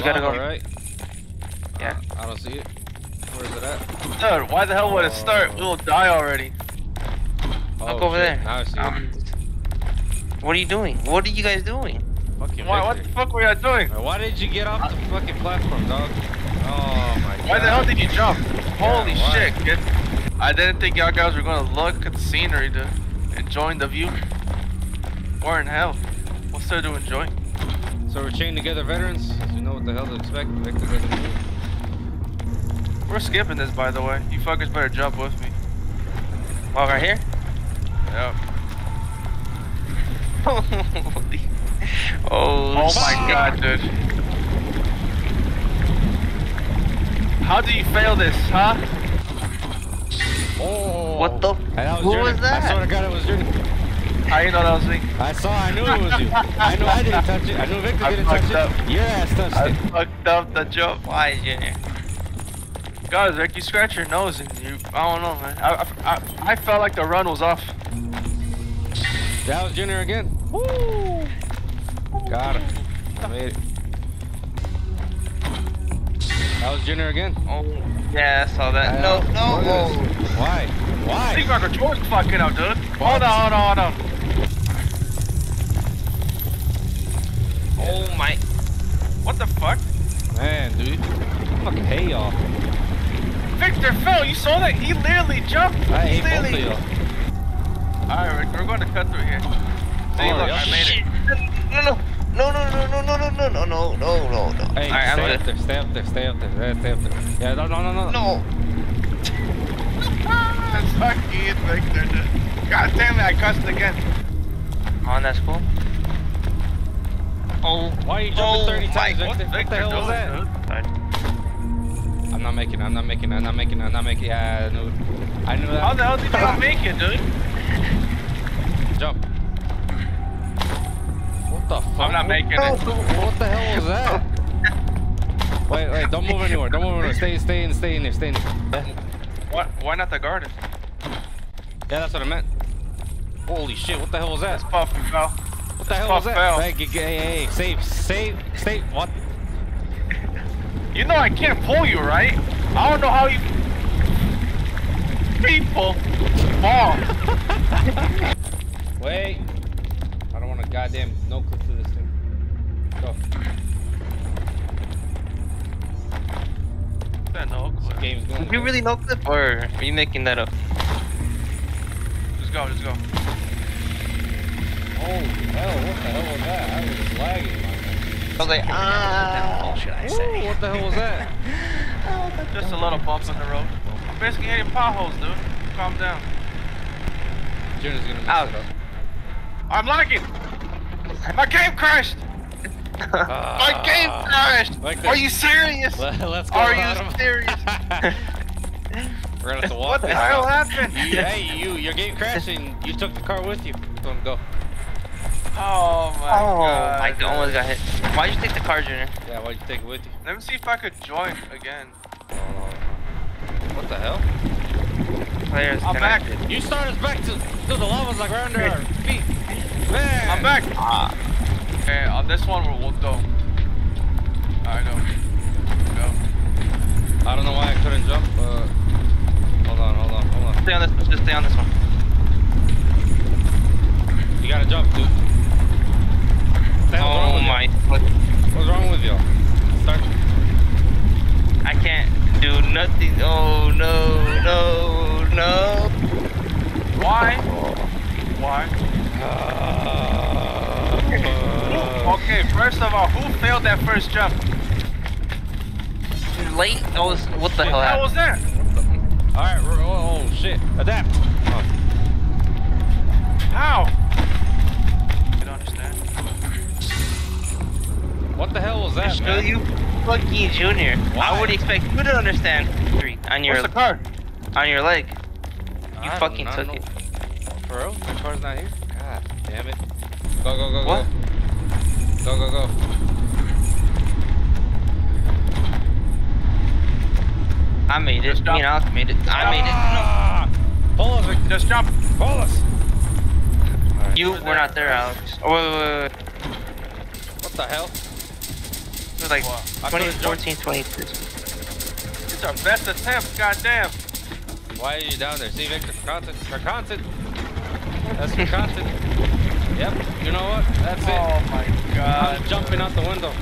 We gotta go. right? Yeah. I don't see it. Where is it at? Dude, why the hell would it start? We'll die already. Look Oh, over shit. there. Now I see it. Um, what are you doing? What are you guys doing? Fucking Why, what the fuck were you doing? Why did you get off the fucking platform, dog? Oh my god. Why the hell did you jump? Holy why? shit, kid. I didn't think y'all guys were gonna look at the scenery to enjoying the view. Or in hell. What's there to enjoy? So we're chained together veterans? You know what the hell to expect. Victor doesn't do it. We're skipping this, by the way. You fuckers better jump with me. Oh, right here? Yep. Holy. Oh, Oh my god, dude. How do you fail this, huh? Oh. What the? Hey, was Who was that? I swear to God, it was Journey. You know that was me? I saw. I knew it was you. I knew I didn't touch it. I knew Victor I didn't touch fucked it. Your ass touched I it. fucked up the jump. Why, Junior? Guys, Rick, you scratch your nose and you, I don't know, man. I, I, I, I felt like the run was off. That was Junior again. Woo! Got him. I made it. That was Junior again. Oh, yeah, I saw that. I No, know. no. This. Why? I think Why? my fucking up, dude. Hold on, hold on, hold on. Oh my. What the fuck? Man, dude. Fucking hate y'all. Victor fell. You saw that? He literally jumped. I he hate both of y'all. Alright, Rick, we're going to cut through here. See, Oh, look, yeah. I made Shit. it. No, no. No, no, no, no, no, no, no, no, no, no, no, no. Hey, Alright, I'm stay gonna- up there, stay up there, stay up there, yeah, stay up there. Yeah, no, no, no, no. No. Fuck you, Victor, dude. God damn it, I cussed again. On that school. Oh. Why are you jumping Oh 30 times, What's Victor? What the hell was that? I'm not making it, I'm not making it, I'm not making it, I'm not making it. Yeah, I knew I knew that. How the hell did you not make it, dude? Jump. What the fuck? I'm not making what, it. the- What the hell was that? wait, wait, don't move anywhere, don't move anywhere. Stay, stay in, stay in there, stay in there. Yeah, What? Why not the garden? yeah that's what I meant. Holy shit, what the hell was that? Puff and fell. What the hell was that? fell. Hey, g- g- hey, hey, save, save, save, what? You know I can't pull you, right? I don't know how you people fall. Wait. I don't want a goddamn no clip to this thing. Go. Yeah, no, This game's going. Did you really know clip or are you making that up? Just go, just go. Holy hell, what the hell was that? I was lagging. I was like, ah. should I Ooh, what the hell was that? Just a little bump in the road. I'm basically hitting potholes, dude. Calm down. Junior's gonna mess Ouch. it up. I'm lagging. My game crashed. My game crashed. Ah. Like Are you serious? Let- Let's go. Are you Adam. serious? We're gonna have to walk What the this hell happened? Hey, you, your game crashed and you took the car with you. Don't go. Oh my Oh god. my god, almost got hit. Why'd you take the car, Junior? Yeah, why'd you take it with you? Let me see if I could join again. What the hell? Players I'm back. connected. You started us back to, to the lava's like right under our feet. Man. I'm back. Ah. Okay, on this one we'll, we'll go. Alright, go. Go. I don't know why I couldn't jump, but hold on, hold on, hold on. Stay on this one. Just stay on this one. You gotta jump, dude. What the hell's wrong Oh with my. you? What's wrong with you? Start. I can't do nothing. Oh no, no, no. Why? Why? Okay, first of all, who failed that first jump? You're Late? That was. What the hell What happened? was that? Alright, we're- oh, oh shit. Adapt. Oh. How? You don't understand. What the hell was that, Show man? you fucking Junior. Why? I would expect you to understand. Three on your Where's the card? on your leg. You don't- fucking took don't it. know. For real? My car's not here? God damn it. Go, go, go, What? go. Go, go, go. I made just it. Stop. Me and Alex made it. I ah! made it. No. Pull us. Just jump. Pull us. Right. You, we're, we're not there, Alex. Oh, wait, wait, wait. What the hell? Like wow. 20, 14, It's our best attempt, goddamn. Why are you down there? See, Victor, content, for content. That's for content. Yep, you know what? That's it. Oh my god. I'm jumping out the window.